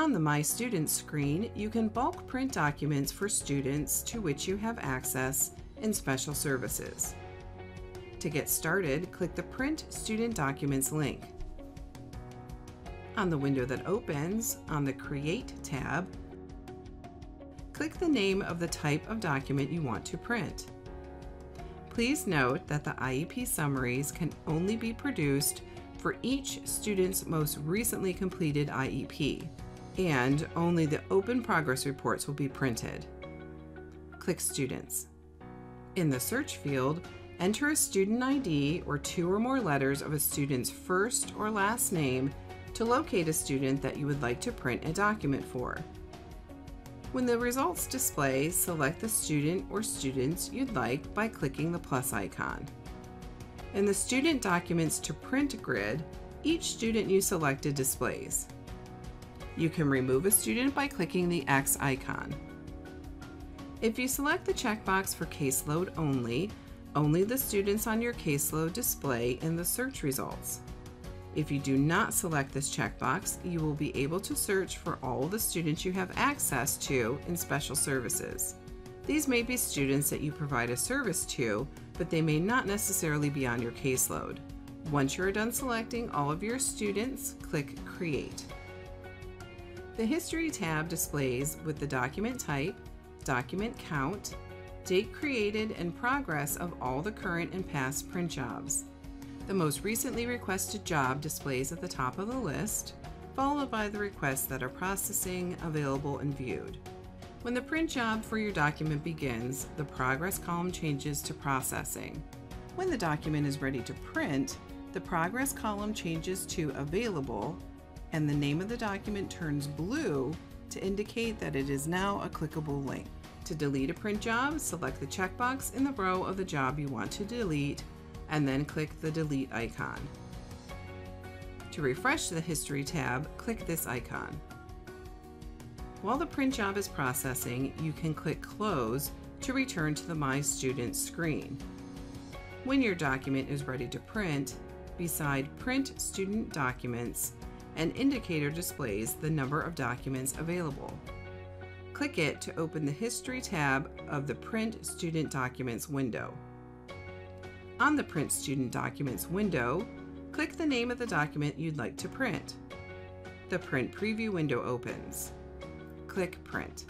On the My Students screen, you can bulk print documents for students to which you have access in special services. To get started, click the Print Student Documents link. On the window that opens, on the Create tab, click the name of the type of document you want to print. Please note that the IEP summaries can only be produced for each student's most recently completed IEP, and only the open progress reports will be printed. Click Students. In the search field, enter a student ID or two or more letters of a student's first or last name to locate a student that you would like to print a document for. When the results display, select the student or students you'd like by clicking the plus icon. In the Student Documents to Print grid, each student you selected displays. You can remove a student by clicking the X icon. If you select the checkbox for caseload only, only the students on your caseload display in the search results. If you do not select this checkbox, you will be able to search for all the students you have access to in special services. These may be students that you provide a service to, but they may not necessarily be on your caseload. Once you are done selecting all of your students, click Create. The History tab displays with the document type, document count, date created, and progress of all the current and past print jobs. The most recently requested job displays at the top of the list, followed by the requests that are processing, available, and viewed. When the print job for your document begins, the progress column changes to processing. When the document is ready to print, the progress column changes to available and the name of the document turns blue to indicate that it is now a clickable link. To delete a print job, select the checkbox in the row of the job you want to delete and then click the delete icon. To refresh the History tab, click this icon. While the print job is processing, you can click Close to return to the My Students screen. When your document is ready to print, beside Print Student Documents, an indicator displays the number of documents available. Click it to open the History tab of the Print Student Documents window. On the Print Student Documents window, click the name of the document you'd like to print. The Print Preview window opens click Print.